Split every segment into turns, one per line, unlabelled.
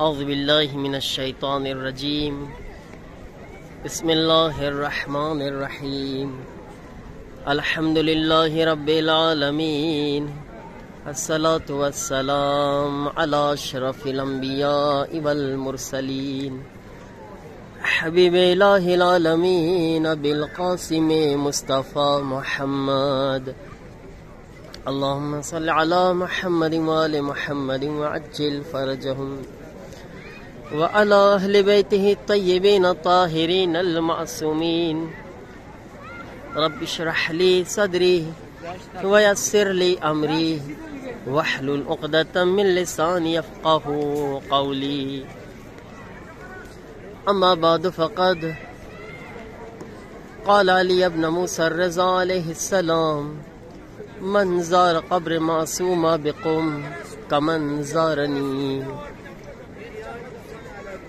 أعوذ بالله من الشيطان الرجيم. بسم الله الرحمن الرحيم. الحمد لله رب العالمين. الصلاة والسلام على أشرف الأنبياء والمرسلين. حبيب إله العالمين بالقاسم مصطفى محمد. اللهم صل على محمد وآل محمد وعجل فرجهم. وعلى أهل بيته الطيبين الطاهرين المعصومين. رب اشرح لي صدري ويسر لي أمري. واحلل عقدة من لساني يفقه قولي. أما بعد فقد قال علي بن موسى الرضا عليه السلام من زار قبر معصوما بقم کمن زارنی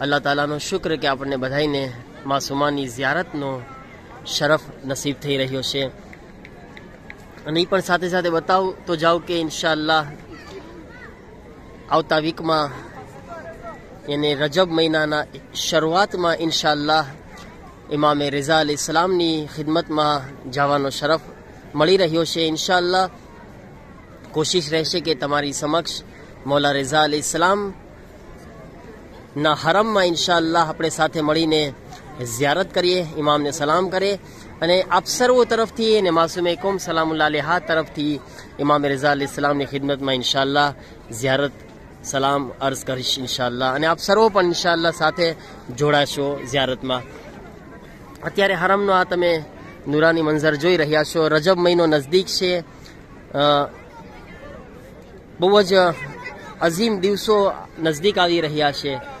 અલ્લાહ તાલાનો શુક્ર કે આપણને બધાઈને માસુમાની ઝિયારતનો શરફ નસીબ થઈ રહ્યો છે અને એ પણ સાથે સાથે બતાવું તો જાઉં કે ઇન્શાઅલ્લાહ આવતા વીકમાં એને રજબ મહિનાના શરૂઆતમાં ઇન્શાઅલ્લાહ ઇમામે રિઝા અલી ઇસ્લામની ખિદમતમાં જવાનો શરફ મળી રહ્યો છે ઇન્શાઅલ્લાહ કોશિશ રહેશે કે તમારી સમક્ષ મૌલા રિઝા અલી ઇસ્લામ ના હરમમાં ઇન્શાલ્લાહ આપણે સાથે મળીને ઝિયારત કરીએ, ઇમામને સલામ કરે અને આપ સર્વો તરફથી અને માસુમે કોમ સલામુલ્લા લેહા તરફથી ઇમામ રઝા અલી ઇસ્લામની ખિદમતમાં ઇન્શાલ્લાહ ઝિયારત, સલામ અર્ઝ કરીશ ઇન્શાલ્લાહ અને આપ સર્વો પણ ઇન્શાલ્લાહ સાથે જોડાશો ઝિયારતમાં. અત્યારે હરમનો આ તમે નુરાની મંઝર જોઈ રહ્યા છો. રજબ મહિનો નજદીક છે. બહુ જ અઝીમ દિવસો નજદીક આવી રહ્યા છે.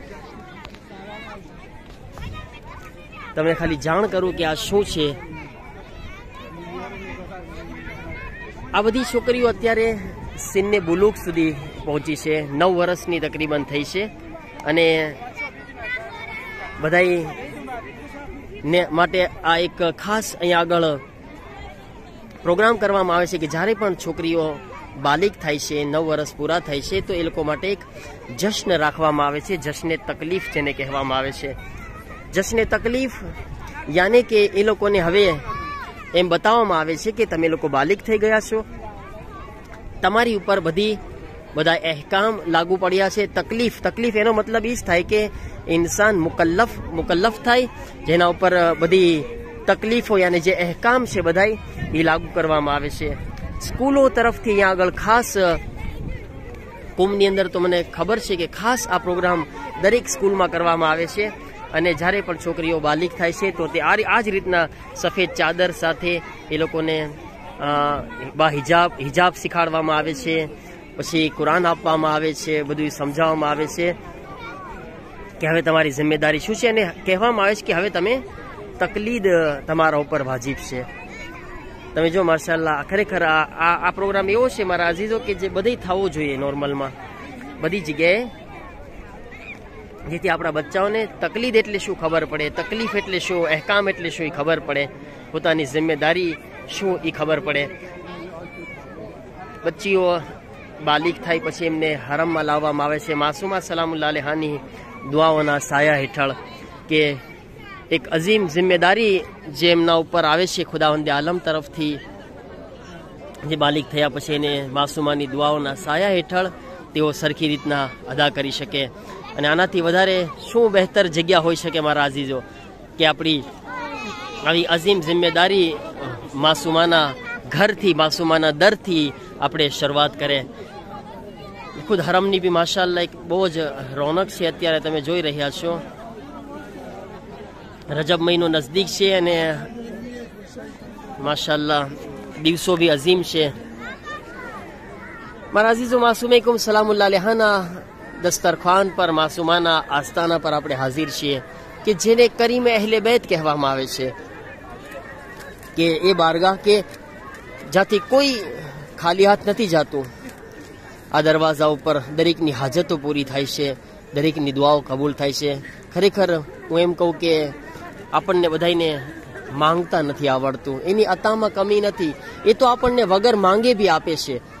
તમને ખાલી જાણ કરું કે આ શું છે? આ બધી છોકરીઓ અત્યારે સિન્ને બુલુક સુધી પહોંચી છે. નવ વર્ષની તકરીબન થઈ છે. અને બધાય ને માટે આ એક ખાસ અહીંયા આગળ પ્રોગ્રામ કરવામાં આવે છે કે જ્યારે પણ છોકરીઓ બાલિક થાય છે, નવ વર્ષ પૂરા થાય છે, તો એ લોકો માટે એક જશ્ન રાખવામાં આવે છે. જશ્ને તકલીફ જેને કહેવામાં આવે છે. જશ્ને તકલીફ, યાને કે એ લોકોને હવે એમ બતાવવામાં આવે છે કે તમે લોકો બાલિક થઈ ગયા છો. તમારી ઉપર બધી, બધા અહેકામ લાગુ પડ્યા છે. તકલીફ તકલીફ એનો મતલબ એ જ થાય કે ઇન્સાન મુકલ્લફ મુકલ્લફ થાય, જેના ઉપર બધી તકલીફો યાને જે અહેકામ છે બધાય એ લાગુ કરવામાં આવે છે. સ્કૂલો તરફથી અહીંયા આગળ ખાસ કુંભની અંદર તો મને ખબર છે કે ખાસ આ પ્રોગ્રામ દરેક સ્કૂલમાં કરવામાં આવે છે. અને જ્યારે પણ છોકરીઓ બાલિક થાય છે, તો તે આ જ રીતના સફેદ ચાદર સાથે એ લોકોને બા હિજાબ હિજાબ શીખાડવામાં આવે છે, પછી કુરાન આપવામાં આવે છે, બધું સમજાવવામાં આવે છે કે હવે તમારી જિમ્મેદારી શું છે અને કહેવામાં આવે છે કે હવે તમે તકલીદ તમારા ઉપર વાજીબ છે. તમે જો માર્શાલ્લા ખરેખર આ આ પ્રોગ્રામ એવો છે મારા અઝીઝો કે જે બધે થવો જોઈએ નોર્મલમાં. બધી જગ્યાએ જેથી આપણા બચ્ચાઓને તકલીફ એટલે શું ખબર પડે, તકલીફ એટલે શું, અહેકામ એટલે શું એ ખબર પડે, પોતાની જિમ્મેદારી શું એ ખબર પડે. બચ્ચીઓ બાલિક થાય પછી એમને હરમમાં લાવવામાં આવે છે. માસુમા સલામુલ્લા લેહાની દુઆઓના સાયા હેઠળ કે એક અઝીમ જિમ્મેદારી જે એમના ઉપર આવે છે ખુદાવંદે આલમ તરફથી, જે બાલિક થયા પછી એને માસુમાની દુઆઓના સાયા હેઠળ તેઓ સરખી રીતના અદા કરી શકે. અને આનાથી વધારે શું બહેતર જગ્યા હોઈ શકે મારા અઝીઝો કે આપણી આવી અઝીમ જિમ્મેદારી માસુમાના ઘરથી માસુમાના દરથી આપણે શરૂઆત કરે ખુદ હરમની બી માશાલ્લાહ એક બહુ જ રોનક છે અત્યારે તમે જોઈ રહ્યા છો રજબ મહિનો નજદીક છે અને માશાલ્લાહ દિવસો બી અઝીમ છે મારા અઝીઝો માસુમેકુમ સલામુલ્લા લેહાના દસ્તરખાન પર, માસુમાના આસ્થાના પર આપણે હાજર છીએ કે જેને કરીમે અહેલે બેત કહેવામાં આવે છે કે એ બારગાહ કે જ્યાંથી કોઈ ખાલી હાથ નથી જાતું. આ દરવાજા ઉપર દરેકની હાજતો પૂરી થાય છે, દરેકની દુઆઓ કબૂલ થાય છે. ખરેખર હું એમ કહું કે આપણને બધાને માંગતા નથી આવડતું. એની અતામાં કમી નથી. એ તો આપણને વગર માંગે બી આપે છે.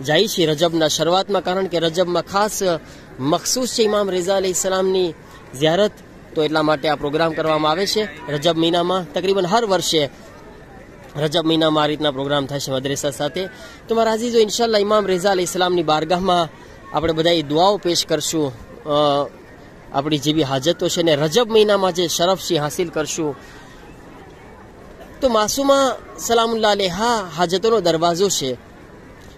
જાય છીએ રજબના શરૂઆતમાં કારણ કે રજબમાં ખાસ મખસૂસ છે ઇમામ રેઝા અલી સલામની ઝિયારત તો એટલા માટે આ પ્રોગ્રામ કરવામાં આવે છે રજબ મહિનામાં તકરીબન હર વર્ષે રજબ મહિનામાં આ રીતના પ્રોગ્રામ થાય છે મદ્રેસા સાથે તો મારા અઝીઝો ઇન્શાલ્લાહ ઇમામ રેઝા અલી ઇસ્લામની બારગાહમાં આપણે બધા દુઆઓ પેશ કરશું આપણી જેવી હાજતો છે ને રજબ મહિનામાં જે શરફ છે હાસિલ કરશું તો માસુમા સલામુલ્લા હા હાજતોનો દરવાજો છે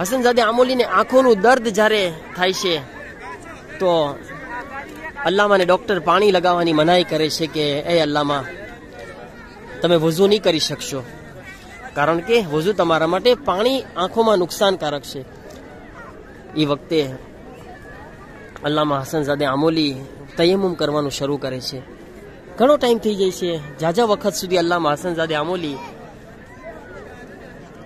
હસનઝાદે આમોલીને આંખોનું દર્દ જ્યારે થાય છે, તો અલ્લામાને ડૉક્ટર પાણી લગાવવાની મનાઈ કરે છે કે, એ અલ્લામા તમે વઝુ નહીં કરી શકશો. કારણ કે વઝુ તમારા માટે પાણી આંખોમાં નુકસાનકારક છે. એ વખતે અલ્લામા હસનઝાદે આમોલી તયમુમ કરવાનું શરૂ કરે છે. ઘણો ટાઈમ થઈ જાય છે. જાજા વખત સુધી અલ્લામા હસનઝાદે આમોલી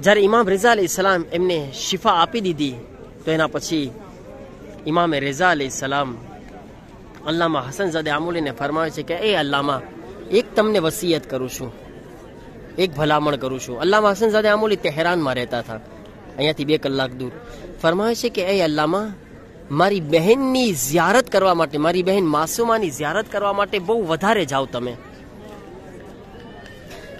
જ્યારે ઇમામ રેઝા અલી સલામ એમને શિફા આપી દીધી તો એના પછી ઇમામે રેઝા અલી સલામ અલ્લામા હસનઝાદે આમોલીને ફરમાવે છે કે એ અલ્લામા એક તમને વસિયત કરું છું એક ભલામણ કરું છું અલ્લામા હસનઝાદે આમોલી તેહરાનમાં રહેતા હતા અહીંયાથી બે કલાક દૂર ફરમાવે છે કે એ અલ્લામા મારી બહેનની ઝિયારત કરવા માટે મારી બહેન માસુમાની ઝિયારત કરવા માટે બહુ વધારે જાઓ તમે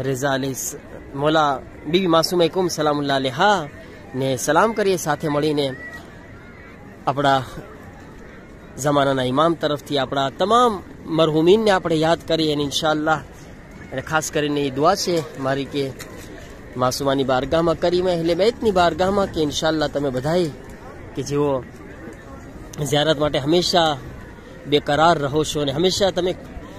રેઝા અલી મોલા બીબી માસુમ કુમ સલામુલ્લા અલેહા ને સલામ કરીએ સાથે મળીને આપણા જમાનાના ઇમામ તરફથી આપણા તમામ મરહુમીનને આપણે યાદ કરીએ અને ઇન્શાઅલ્લાહ અને ખાસ કરીને એ દુઆ છે મારી કે માસુમાની બારગાહમાં કરીમાં એટલે બેતની બારગાહમાં કે ઇન્શાઅલ્લાહ તમે બધાએ કે જેઓ ઝિયારત માટે હંમેશા બેકરાર રહો છો અને હંમેશા તમે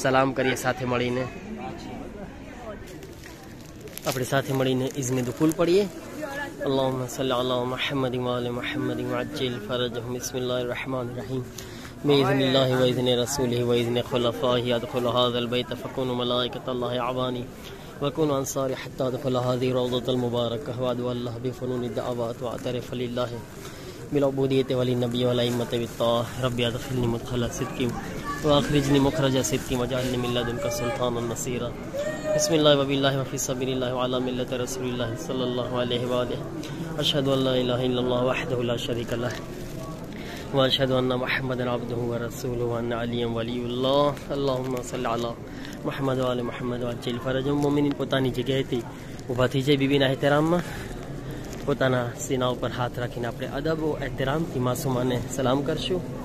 સલામ કરીએ સાથે મળીને આપણે સાથે મળીને ઇઝને દુકુલ પડીએ اللهم صل على محمد وآل محمد وعجل فرجهم بسم الله الرحمن الرحيم بإذن الله وإذن رسوله وإذن خلفائه أدخل هذا البيت فكونوا ملائكة الله عباني وكونوا أنصاري حتى أدخل هذه روضة المباركة وأدعو الله بفنون الدعوات وأعترف لله بالعبودية وللنبي والأئمة بالطاعة ربي أدخلني مدخل صدق واخرجنی مخرج صدقی مجال من لدن کا سلطان النصیرہ بسم اللہ وبی اللہ وفی سبیل اللہ وعلا ملت رسول اللہ صلی اللہ علیہ وآلہ۔ اشہد ان لا الہ الا اللہ وحدہ لا شریک لہ۔ واشهد ان محمد عبده ورسوله وان علی ولی اللہ۔ اللهم صل علی محمد وعلی محمد وعجل فرج مومنین પોતાની જગ્યાએથી ઊભા થઈ જાય બીબીના એહતરામમાં પોતાના સેના ઉપર હાથ રાખીને આપણે અદબ ઓ એહતરામથી માસુમાને સલામ કરશું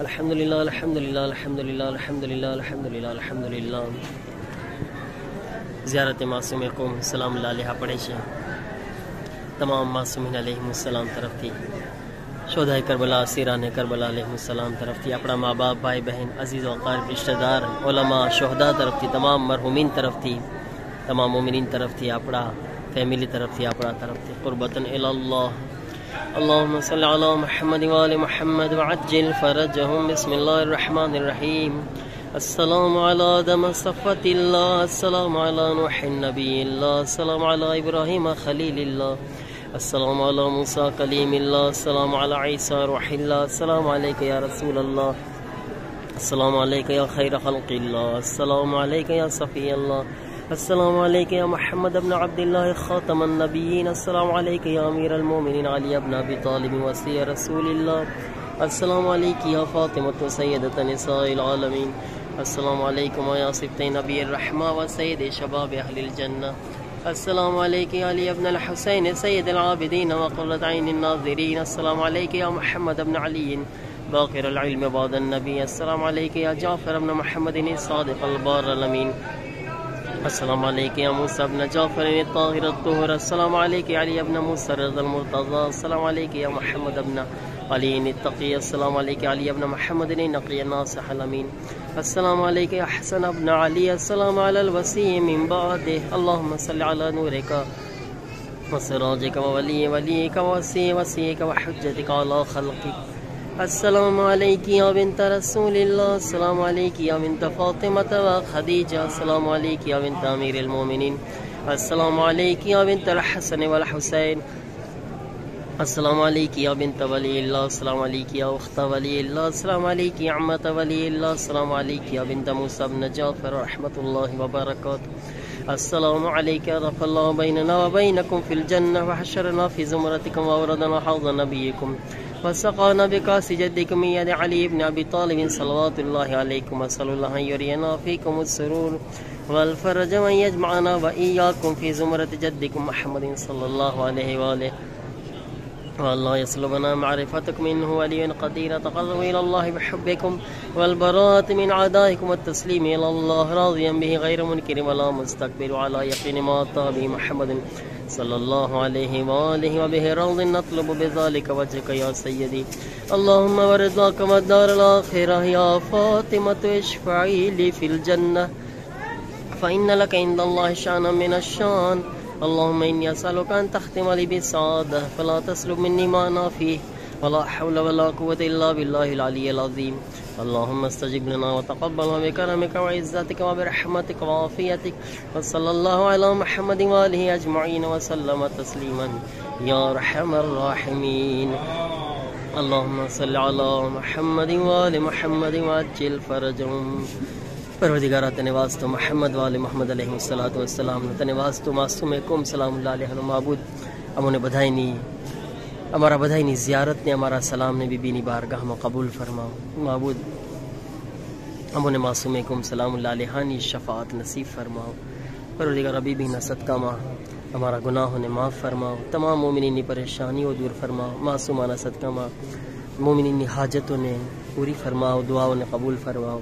الحمد للہ الحمد للہ الحمد للہ الحمد للہ الحمد للہ الحمد للہ زیارت معصوم قوم، سلام اللہ علیہ سے تمام معصومین علیہ السلام طرف تھی شہدہ کربلا، سیران کربلا علیہ السلام طرف تھی اپنا ماں باپ، بھائی بہن، عزیز و قارب رشتہ دار، علماء شہدہ طرف تھی تمام مرحومین طرف تھی تمام مومنین طرف تھی اپنا فیملی طرف تھی اپنا طرف تھی قربتن الاللہ اللهم صل على محمد وآل محمد وعجل فرجهم. بسم الله الرحمن الرحيم. السلام على آدم صفة الله. السلام على نوح النبي الله. السلام على إبراهيم خليل الله. السلام على موسى كليم الله. السلام على عيسى روح الله. السلام عليك يا رسول الله. السلام علیکم یا خیر خلق اللہ السلام علیکم یا صفی اللہ السلام عليك يا محمد بن عبد الله خاتم النبيين. السلام عليك يا أمير المؤمنين علي بن أبي طالب وسي رسول الله. السلام عليك يا فاطمة سيدة نساء العالمين. السلام عليكم يا سبتي نبي الرحمة وسيد شباب أهل الجنة. السلام عليك يا علي بن الحسين سيد العابدين وقرة عين الناظرين. السلام عليك يا محمد بن علي باقر العلم بعد النبي. السلام عليك يا جعفر بن محمد الصادق البار الأمين. السلام علیکم یا موسیٰ ابن جعفر یعنی الطاہر الطہر السلام علیکم علی ابن موسیٰ رضا المرتضی. السلام علیکم یا محمد ابن علی التقی. السلام علیکم علی ابن محمد یعنی نقی الناصح الامین. السلام علیکم یا حسن ابن علی. السلام علی الوسیع من بعده. اللہم صلی علی نورک وسراجک وولی ولیک ووسیع وسیعک وحجتک علی خلقک. السلام عليك يا بنت رسول الله. السلام عليك يا بنت فاطمة وخديجة. السلام عليك يا بنت أمير المؤمنين. السلام عليك يا بنت الحسن والحسين. السلام عليك يا بنت ولي الله. السلام عليك يا أخت ولي الله. السلام عليك يا عمة ولي الله. السلام عليك يا بنت موسى بن جعفر رحمة الله وبركاته. السلام عليك رفع الله بيننا وبينكم في الجنة. وحشرنا في زمرتكم وأوردنا حوض نبيكم. وسقانا بكاس جدكم يد علي بن أبي طالب صلوات الله عليكم وصلى الله أن يرينا فيكم السرور والفرج وان يجمعنا وإياكم في زمرة جدكم محمد صلى الله عليه وآله. والله يسلبنا معرفتكم إنه ولي قدير تقرب إلى الله بحبكم والبراءة من عدائكم والتسليم إلى الله راضيا به غير منكر ولا مستكبر على يقين ما به محمد صلى الله عليه وآله وبه روض نطلب بذلك وجهك يا سيدي. اللهم ورضاك والدار الآخرة يا فاطمة اشفعي لي في الجنة. فإن لك عند الله شانا من الشأن. اللهم إني أسألك أن تختم لي بالسعادة فلا تسلب مني ما أنا فيه ولا حول ولا قوة إلا بالله العلي العظيم. اللهم استجب لنا وتقبل بكرمك وعزتك وبرحمتك وعافيتك وصلى الله على محمد وآله أجمعين وسلم تسليما. يا رحم الراحمين. اللهم صل على محمد وآل محمد وعجل فرجهم. پروردگارہ تنواز تو محمد وآل محمد علیہ الصلوۃ والسلام تنواز تو معصوم کوم سلام اللہ علیہ معبود امون بدھائی نی ہمارا بدھائی نی زیارت نے ہمارا سلام نے بی بی نی بارگاہ میں قبول فرماؤ معبود امون معصوم کوم سلام اللہ علیہ شفاعت نصیب فرماؤ پروردگار بی بی نہ صدقہ ماں ہمارا گناہوں نے معاف فرماؤ تمام مومنین نی پریشانی و دور فرماؤ معصومانہ صدقہ ماں مومنین نی حاجتوں نے پوری فرماؤ دعاؤں نے قبول فرماؤ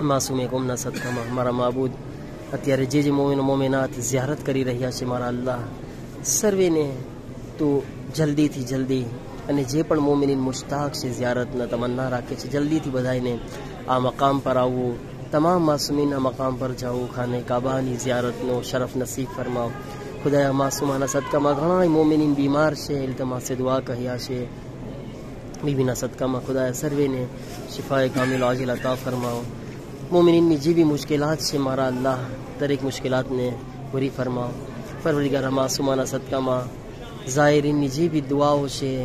معصوم گم نہ صدقہ ہمارا معبود، اتیارے جے جے مومن و مومنات زیارت کری رہیا چھے مارا اللہ، سروے نے تو جلدی تھی، جلدی۔ یعنی مومنین مشتاق ہے زیارت میں تمنا رکھے جلدی بدائی نے۔ آ مقام پر آؤ، تمام معصومی آ مقام پر جاؤ کھانے کابانی زیارتنا شرف نصیب فرماؤ۔ خدایا معصومانہ سدکا میں گھنٹ مومی بیمار سے دعا کہ آئے سدکا میں خدایا سروے نے شفا کام لاز لتا فرماؤ۔ مومی جی مشکلات ہے مارا اللہ دریک مشکلات نے پوری فرماؤ۔ فروری کرسوا سدکا میں پروردگار ظاہرین نے جی بھی دعاؤں سے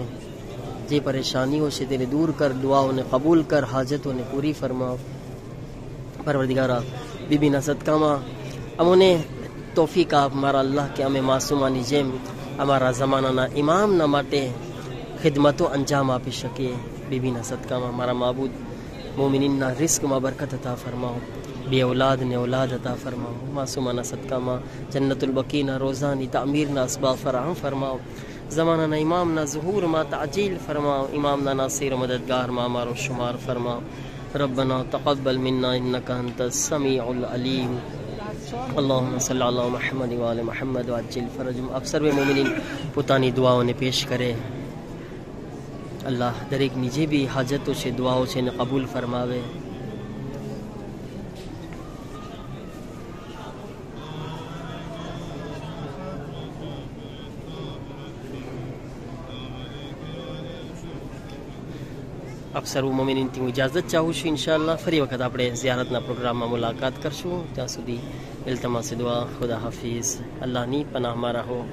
جی پریشانیوں سے تیرے دور کر دعاؤں نے قبول کر حاجتوں نے پوری فرماؤ۔ پروردگارہ بی بی نہ صدقہ ماں امونے توفیق آپ مارا اللہ کے ہمیں معصومانی جیم، ہمارا زمانہ نہ امام نہ ماٹے خدمتوں انجام آپ شکے۔ بی بی نہ صدقہ ہمارا معبود، مومنین نہ رزق ما برکت عطا فرماؤ۔ بے اولاد نے اولاد عطا فرماؤ۔ معصومانہ صدقہ ما جنت البقی نہ روزانی تعمیر نہ اسباب فراہم فرماؤ۔ زمانہ نہ امام نہ ظہور ما تعجیل فرماؤ۔ امام نہ ناصیر و مددگار ما مارو شمار فرماؤ۔ ربنا تقبل منا انك انت السميع العليم اللهم صل على محمد وعلى محمد وعجل فرجهم افسر و مومنین، پتانی دعاؤں نے پیش کرے۔ اللہ در ایک نجے بھی حاجتوں سے دعاؤں سے قبول فرماوے اب سر مومنین تھی اجازت ان شاء اللہ فری وقت اپنے زیارت پروگرام میں ملاقات کرشوں شو جہاں سدی التماس دعا، خدا حافظ، اللہ نی پناہ رہو۔